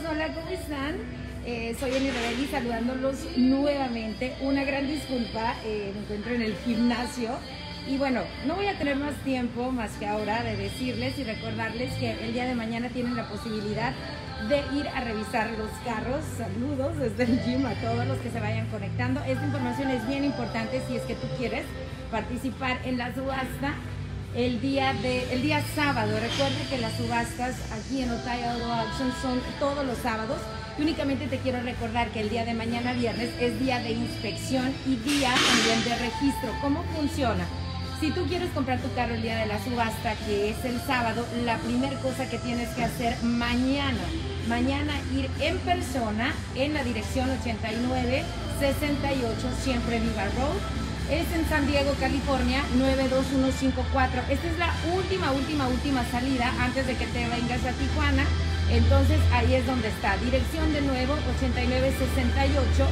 hola, ¿cómo están? Eh, soy Eni Rebelli saludándolos nuevamente. Una gran disculpa, eh, me encuentro en el gimnasio. Y bueno, no voy a tener más tiempo más que ahora de decirles y recordarles que el día de mañana tienen la posibilidad de ir a revisar los carros. Saludos desde el gym a todos los que se vayan conectando. Esta información es bien importante si es que tú quieres participar en la subasta el día, de, el día sábado. Recuerda que las subastas aquí en Otay Auto Auction son todos los sábados. Y únicamente te quiero recordar que el día de mañana viernes es día de inspección y día también de registro. ¿Cómo funciona? Si tú quieres comprar tu carro el día de la subasta, que es el sábado, la primera cosa que tienes que hacer mañana, mañana ir en persona en la dirección 8968 Siempre Viva Road es en San Diego, California, 92154. Esta es la última, última, última salida antes de que te vengas a Tijuana. Entonces ahí es donde está. Dirección de nuevo, 8968,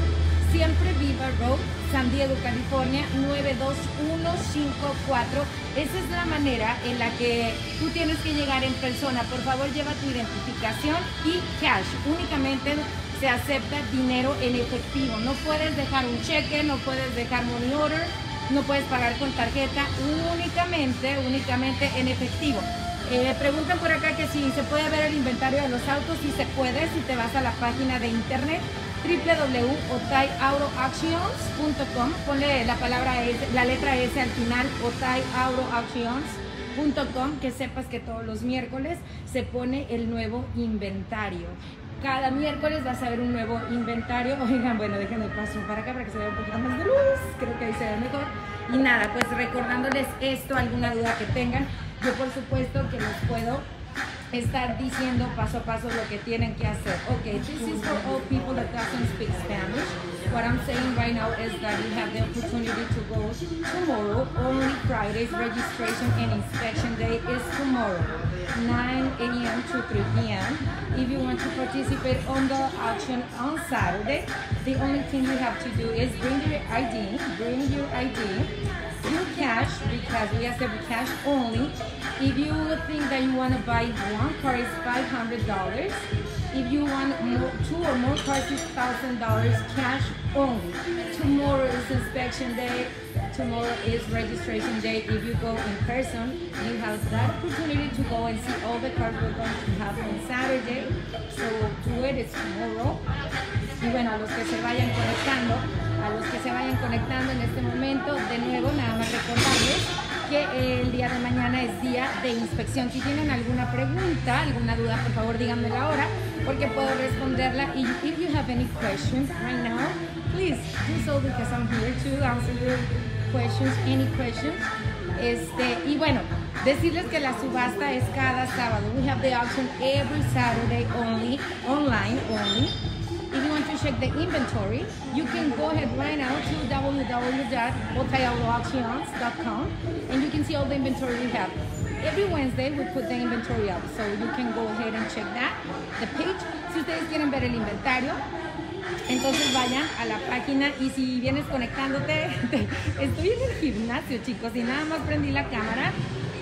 siempre Viva Road, San Diego, California, 92154. Esa es la manera en la que tú tienes que llegar en persona. Por favor, lleva tu identificación y cash. Únicamente se acepta dinero en efectivo. No puedes dejar un cheque, no puedes dejar money order, no puedes pagar con tarjeta, únicamente, únicamente en efectivo. Eh, preguntan por acá que si se puede ver el inventario de los autos, si se puede, si te vas a la página de internet www.otayauroactions.com, ponle la palabra S, la letra S al final, otayauroactions.com, que sepas que todos los miércoles se pone el nuevo inventario. Cada miércoles vas a ver un nuevo inventario. Oigan, bueno, déjenme paso para acá para que se vea un poquito más de luz. Creo que ahí se ve mejor. Y nada, pues recordándoles esto, alguna duda que tengan, yo por supuesto que los puedo estar diciendo paso a paso lo que tienen que hacer. Okay, this is for all people that doesn't speak Spanish. What I'm saying right now is that you have the opportunity to go tomorrow. Only Friday's registration and inspection day is tomorrow, 9 a.m. to 3 p.m. If you want to participate on the auction on Saturday, the only thing you have to do is bring your ID, bring your ID, your cash, because we accept cash only. If you think that you want to buy one car, it's $500. If you want more, two or more cars, it's $1,000 cash only. Tomorrow is inspection day. Tomorrow is registration day. If you go in person, you have that opportunity to go and see all the cars we're going to have on Saturday. So do it, it's tomorrow. Y bueno, los que se vayan conectando, a los que se vayan conectando en este momento, de nuevo, nada más recordarles que el día de mañana es día de inspección. Si tienen alguna pregunta, alguna duda, por favor díganmela ahora, porque puedo responderla. Y if you have any questions right now, please do so because I'm here to answer your questions, any questions. Este, y bueno, decirles que la subasta es cada sábado. We have the auction every Saturday only, online only. To check the inventory, you can go ahead right now to www.botayauroauctions.com and you can see all the inventory we have. Every Wednesday we put the inventory up, so you can go ahead and check that, the page. Si ustedes quieren ver el inventario, entonces vayan a la página y si vienes conectándote, estoy en el gimnasio chicos y nada más prendí la cámara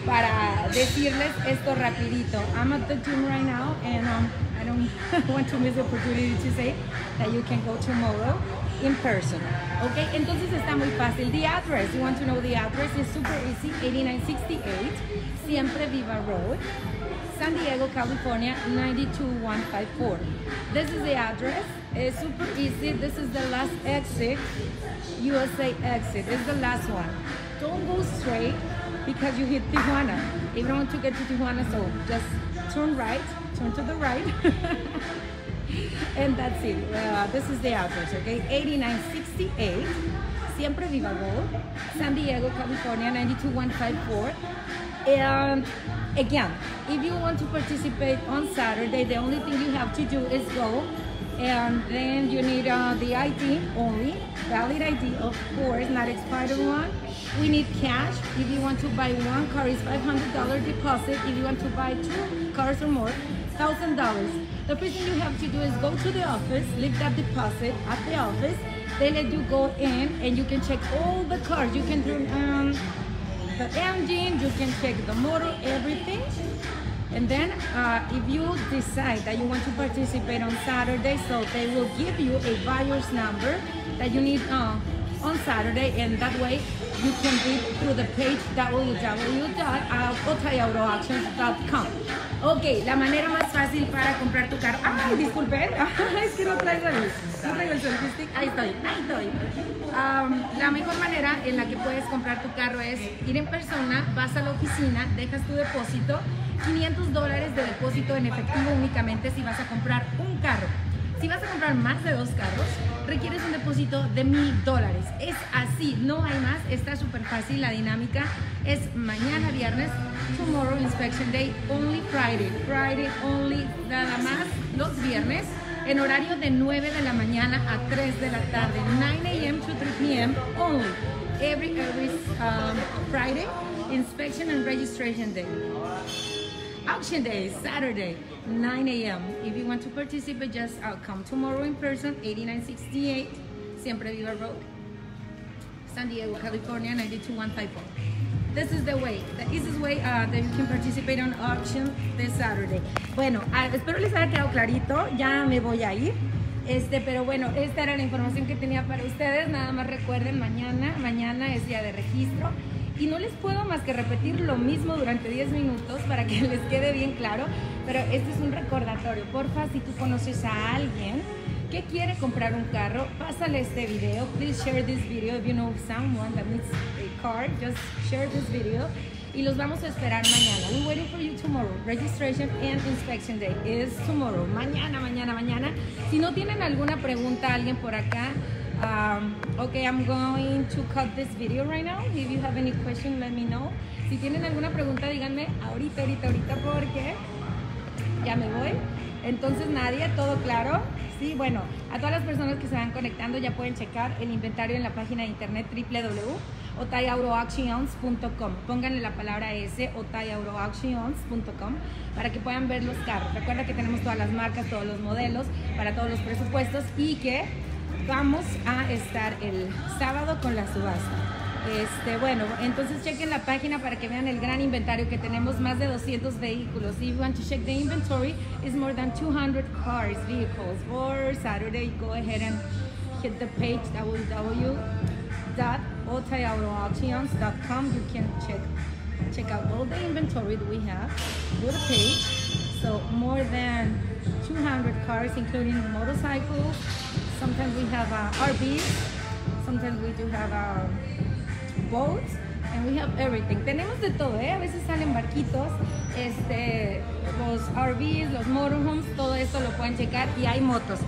para decirles esto rapidito. I'm at the gym right now and um, don't want to miss the opportunity to say that you can go tomorrow in person. Okay, entonces está muy fácil. The address, you want to know the address, is super easy, 8968 Siempre Viva Road, San Diego, California, 92154. This is the address. It's super easy. This is the last exit, USA exit. It's the last one. Don't go straight because you hit Tijuana. If you want to get to Tijuana, so just turn right, turn to the right. and that's it. Uh, this is the address, okay? 8968 Siempre Viva Road, San Diego, California, 92154. And again, if you want to participate on Saturday, the only thing you have to do is go and then you need uh, the ID only, valid ID, of course, not expired one. We need cash. If you want to buy one car, it's $500 deposit. If you want to buy two cars or more, $1,000. The first thing you have to do is go to the office, leave that deposit at the office. They let you go in and you can check all the cars. You can turn um, the engine, you can check the motor, everything. And then uh, if you decide that you want to participate on Saturday, so they will give you a buyer's number that you need uh, on Saturday, and that way you can read through the page www.otayauroauctions.com. Ok, la manera más fácil para comprar tu carro. Ay, disculpen, es que no traigo el, no traigo el. Ahí estoy, ahí estoy. Um, la mejor manera en la que puedes comprar tu carro es ir en persona, vas a la oficina, dejas tu depósito, 500 dólares de depósito en efectivo únicamente si vas a comprar un carro. Si vas a comprar más de dos carros, requieres un depósito de mil dólares. Es así, no hay más, está súper fácil. La dinámica es mañana viernes, tomorrow inspection day, only Friday. Friday only, nada más los viernes, en horario de 9 de la mañana a 3 de la tarde. 9 a.m. to 3 p.m. only. Every, every um, Friday, inspection and registration day. Auction day, Saturday, 9 a.m. If you want to participate, just uh, come tomorrow in person, 8968 Siempre Viva Road, San Diego, California, 92154. This is the way, the easiest way uh, that you can participate on auction this Saturday. Bueno, uh, espero les haya quedado clarito, ya me voy a ir. Este, pero bueno, esta era la información que tenía para ustedes. Nada más recuerden, mañana, mañana es día de registro y no les puedo más que repetir lo mismo durante 10 minutos para que les quede bien claro, pero este es un recordatorio. Porfa, si tú conoces a alguien que quiere comprar un carro, pásale este video. Please share this video if you know someone that needs a car, just share this video. Y los vamos a esperar mañana. We're waiting for you tomorrow. Registration and inspection day is tomorrow. Mañana, mañana, mañana. Si no tienen alguna pregunta, alguien por acá, Um, okay, I'm going to cut this video right now. If you have any question, let me know. Si tienen alguna pregunta, díganme ahorita, ahorita, ahorita, porque ya me voy. Entonces, nadie, todo claro. Sí, bueno, a todas las personas que se van conectando ya pueden checar el inventario en la página de internet www.otayauroauctions.com. Pónganle la palabra S, otayauroauctions.com, para que puedan ver los carros. Recuerda que tenemos todas las marcas, todos los modelos, para todos los presupuestos y que vamos a estar el sábado con la subasta. Este, bueno, entonces chequen la página para que vean el gran inventario que tenemos, más de 200 vehículos. If you want to check the inventory, it's more than 200 cars, vehicles. For Saturday, go ahead and hit the page www.otayauroauctions.com. You can check check out all the inventory that we have. Go to the page. So more than 200 cars, including motorcycles, Sometimes we have uh, RVs, sometimes we do have uh, boats, and we have everything. Tenemos de todo, ¿eh? A veces salen barquitos, este, los RVs, los motorhomes, todo esto lo pueden checar y hay motos.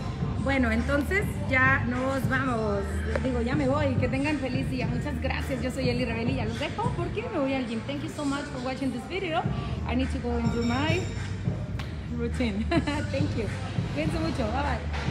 Bueno, entonces ya nos vamos. Digo, ya me voy. Que tengan feliz día. Muchas gracias. Yo soy Eli Rebeli. Ya los dejo porque me voy al gym. Thank you so much for watching this video. I need to go and do my routine. Thank you. Mucho. Bye bye.